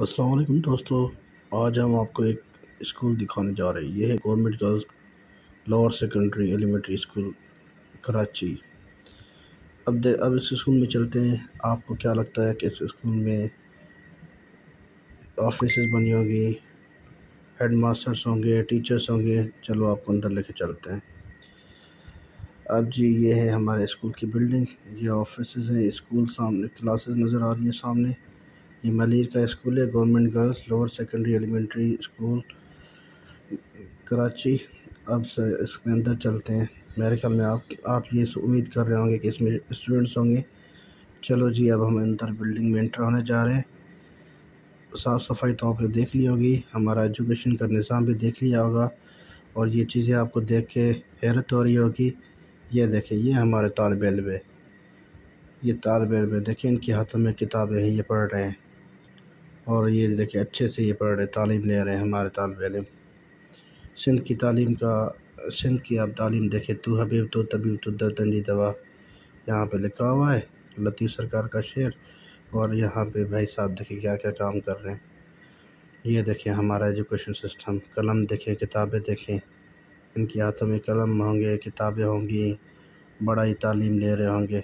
अस्सलाम वालेकुम दोस्तों। आज हम आपको एक स्कूल दिखाने जा रहे हैं। ये है government girls lower secondary elementary school, Karachi. अब दे, अब इस स्कूल में चलते हैं। आपको क्या लगता है कि इस स्कूल में ऑफ़िस बनी होगी हेड मास्टर्स होंगे, टीचर्स होंगे? चलो आपको अंदर लेके चलते हैं। अब जी ये है हमारे स्कूल की बिल्डिंग। ये ऑफ़िस हैं, स्कूल सामने, क्लासेस नज़र आ रही हैं सामने। ये मलिर का स्कूल है, government girls lower secondary elementary school, Karachi. अब से इसके अंदर चलते हैं। मेरे ख्याल में आप आप ये उम्मीद कर रहे होंगे कि इसमें स्टूडेंट्स होंगे। चलो जी, अब हम अंदर बिल्डिंग में इंटर होने जा रहे हैं। साफ़ सफ़ाई तो आपने देख ली होगी, हमारा एजुकेशन का निज़ाम भी देख लिया होगा। और ये चीज़ें आपको देख के हैरत हो रही होगी। ये देखें, ये हमारे तालब इल्म ये तालब इल्म देखें, इनके हाथों में किताबें हैं, ये पढ़ रहे हैं। और ये देखिए अच्छे से ये पढ़ रहे, तालीम ले रहे हैं हमारे तालब इम सिंध की तालीम का, सिंध की आप तालीम देखें तो हबीब तो तबीब तो दर्दनी दवा। यहाँ पे लिखा हुआ है, लतीफ़ सरकार का शेर। और यहाँ पे भाई साहब देखिए क्या क्या काम कर रहे हैं। ये देखें हमारा एजुकेशन सिस्टम, कलम देखें, किताबें देखें। इनके हाथों में कलम होंगे, किताबें होंगी, बड़ा ही तालीम ले रहे होंगे।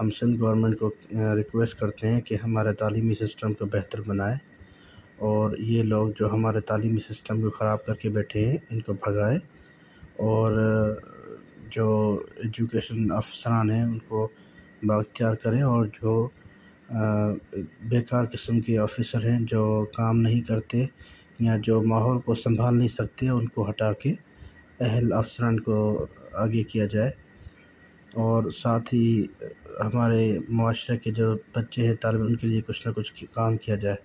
हम सिंध गवर्नमेंट को रिक्वेस्ट करते हैं कि हमारे तालीमी सिस्टम को बेहतर बनाए और ये लोग जो हमारे तालीमी सिस्टम को ख़राब करके बैठे हैं, इनको भगाए और जो एजुकेशन अफसरान हैं, उनको बाख्तियार करें और जो बेकार किस्म के ऑफिसर हैं, जो काम नहीं करते या जो माहौल को संभाल नहीं सकते, उनको हटा के अहल अफसरान को आगे किया जाए और साथ ही हमारे माशरे के जो बच्चे हैं तालब उनके लिए कुछ ना कुछ काम किया जाए।